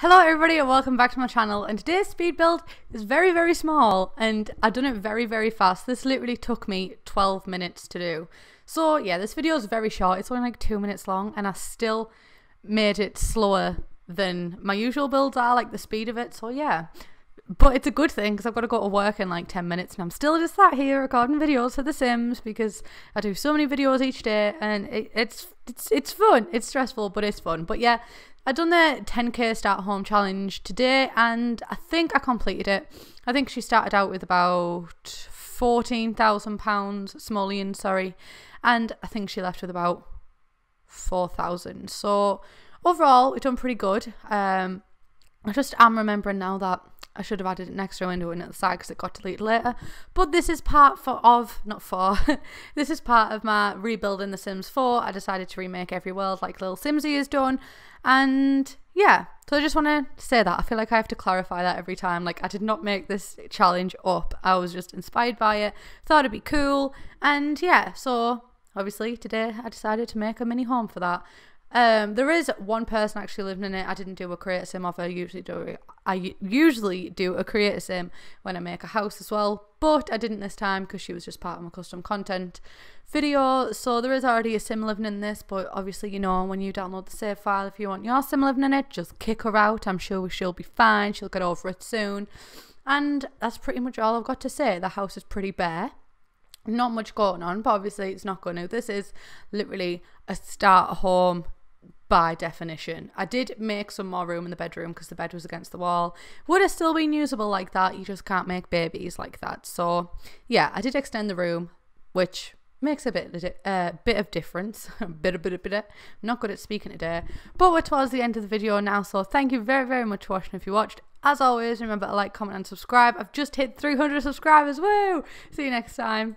Hello everybody and welcome back to my channel and today's speed build is very very small and I've done it very very fast. This literally took me 12 minutes to do. So yeah this video is very short, it's only like 2 minutes long and I still made it slower than my usual builds are, like the speed of it, so yeah. But it's a good thing because I've got to go to work in like 10 minutes and I'm still just sat here recording videos for The Sims because I do so many videos each day and it, it's, it's, it's fun. It's stressful but it's fun. But yeah, I done the 10k start home challenge today and I think I completed it. I think she started out with about 14,000 pounds, simoleon, sorry, and I think she left with about 4,000. So overall, we've done pretty good. Um, I just am remembering now that I should have added an extra window in at the side because it got deleted later. But this is part for of not for this is part of my rebuilding The Sims 4. I decided to remake every world like Lil Simsie has done, and yeah. So I just want to say that I feel like I have to clarify that every time. Like I did not make this challenge up. I was just inspired by it. Thought it'd be cool, and yeah. So obviously today I decided to make a mini home for that. Um, there is one person actually living in it. I didn't do a creator sim of. I usually do. I usually do a creator sim when I make a house as well, but I didn't this time because she was just part of my custom content video. So there is already a sim living in this, but obviously you know when you download the save file, if you want your sim living in it, just kick her out. I'm sure she'll be fine. She'll get over it soon. And that's pretty much all I've got to say. The house is pretty bare not much going on, but obviously it's not going to. This is literally a start home by definition. I did make some more room in the bedroom because the bed was against the wall. Would have still been usable like that. You just can't make babies like that. So yeah, I did extend the room, which makes a bit a uh, bit of difference. bit, a bit, a bit. I'm not good at speaking today, but we're towards the end of the video now. So thank you very, very much for watching. If you watched, as always, remember to like, comment, and subscribe. I've just hit 300 subscribers. Woo! See you next time.